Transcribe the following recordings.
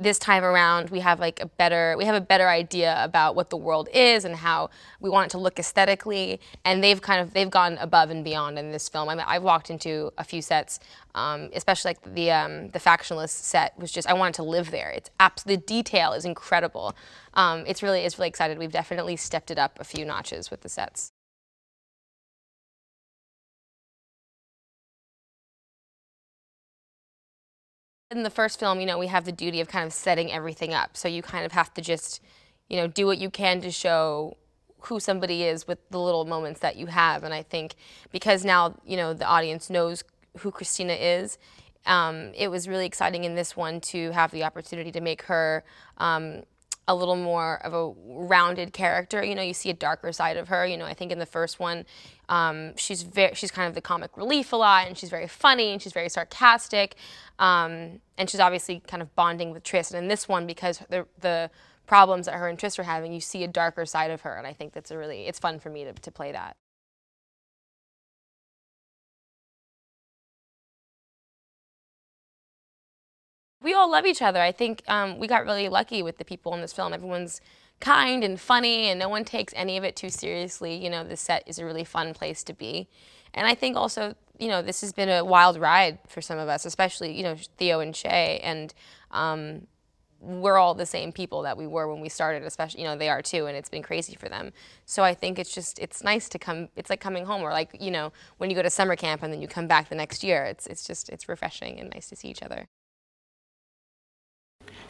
this time around we have like a better we have a better idea about what the world is and how we want it to look aesthetically. And they've kind of they've gone above and beyond in this film. I mean, I've walked into a few sets um, especially like the um, the factionless set was just I wanted to live there. It's the detail is incredible. Um, it's really it's really excited. We've definitely stepped it up a few notches with the sets in the first film, you know, we have the duty of kind of setting everything up. So you kind of have to just, you know, do what you can to show who somebody is with the little moments that you have. And I think because now, you know, the audience knows who Christina is, um, it was really exciting in this one to have the opportunity to make her um, a little more of a rounded character. You know, you see a darker side of her. You know, I think in the first one, um, she's very, she's kind of the comic relief a lot, and she's very funny and she's very sarcastic, um, and she's obviously kind of bonding with Tris. And in this one, because the the problems that her and Tris are having, you see a darker side of her, and I think that's a really it's fun for me to to play that. We all love each other. I think um, we got really lucky with the people in this film. Everyone's kind and funny, and no one takes any of it too seriously. You know, the set is a really fun place to be. And I think also, you know, this has been a wild ride for some of us, especially, you know, Theo and Shay. And um, we're all the same people that we were when we started, especially, you know, they are too, and it's been crazy for them. So I think it's just, it's nice to come, it's like coming home, or like, you know, when you go to summer camp and then you come back the next year, it's, it's just, it's refreshing and nice to see each other.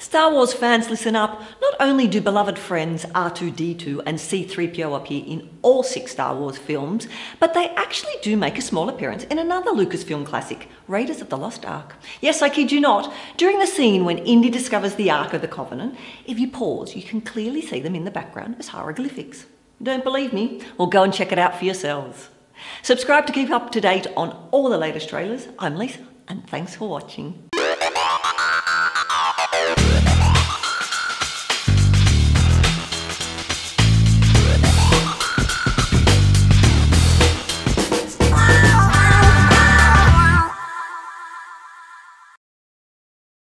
Star Wars fans, listen up. Not only do beloved friends R2D2 and C3PO appear in all six Star Wars films, but they actually do make a small appearance in another Lucasfilm classic, Raiders of the Lost Ark. Yes, I kid you not. During the scene when Indy discovers the Ark of the Covenant, if you pause, you can clearly see them in the background as hieroglyphics. Don't believe me? Well, go and check it out for yourselves. Subscribe to keep up to date on all the latest trailers. I'm Lisa, and thanks for watching.